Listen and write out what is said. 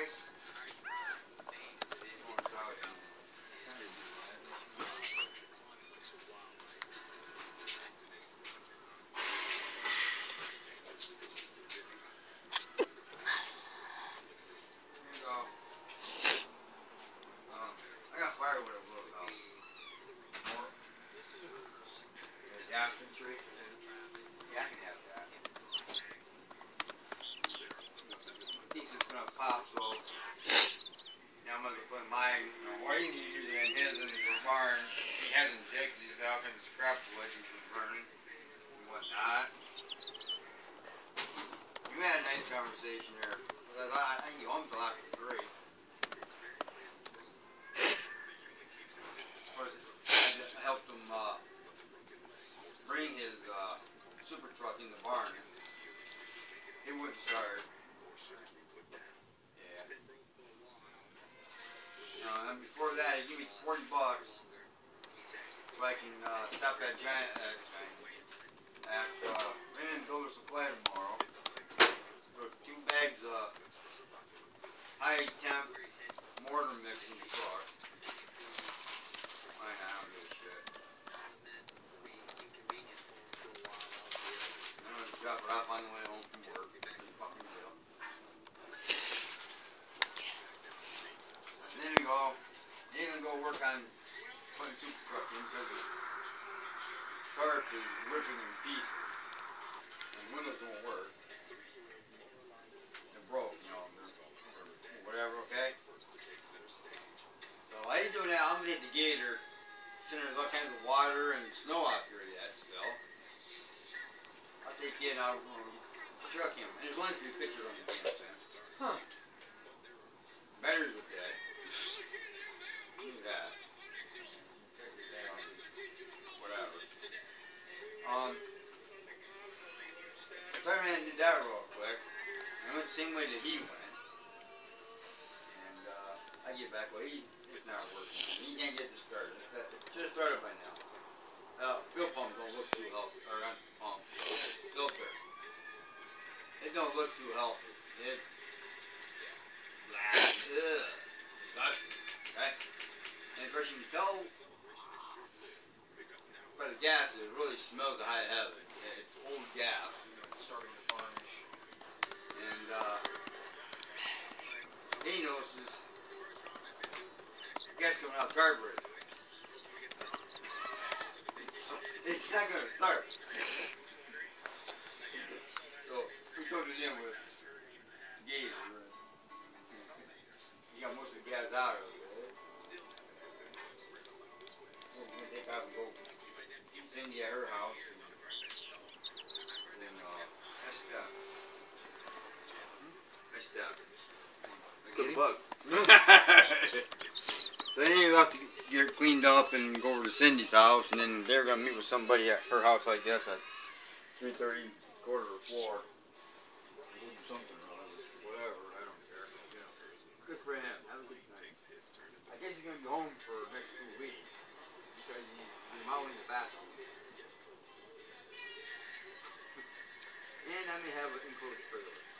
The aspen tree. Yeah, I can have that. Thinks it's gonna pop, so now I'm gonna put mine, you know, it in his in the barn. He has injected all kinds of scrap wood he's been burning and whatnot. You had a nice conversation there. I, think you almost laughed at three. I helped him bring his uh, super truck in the barn. It wouldn't start. And before that, he gave me 40 bucks so I can uh, stop that giant giant at uh, Raymond Builder Supply tomorrow. Put two bags of high temp mortar mix in the truck. I don't give a shit. I'm gonna drop it off on the way We go. He's gonna go work on putting super truck in because the car is ripping in pieces. And windows don't work. They're broke, you know, or whatever, okay? So while he's doing that, I'm gonna hit the gator. Since there's all kinds of water and snow out here yet still. I'll take you and I'll um, truck him. And there's only three pictures on the damn thing. Huh. Batteries are dead. Back, well, he, it's not working. He can't get this started. It's, it should have started by now. Uh, fuel pump don't look too healthy. Or not pump. Filter. It don't look too healthy. It. Ugh. Disgusting. Okay? And of course you can tell by the gas it really smells to high heaven. It's old gas. It's starting to varnish. And uh, he notices gas coming out carburetor. It's not gonna start. So we took it in with. He got most of the gas out of it. Take off and go Cindy at her house. And then uh, that's that. That's that. Good luck. Then you have to get cleaned up and go over to Cindy's house, and then they're gonna meet with somebody at her house like this at 3:30, quarter to four. Something whatever. I don't care. Good for him. I guess he's gonna be home for next two weeks because he's remodeling the bathroom. And I may have an enclosed trailer.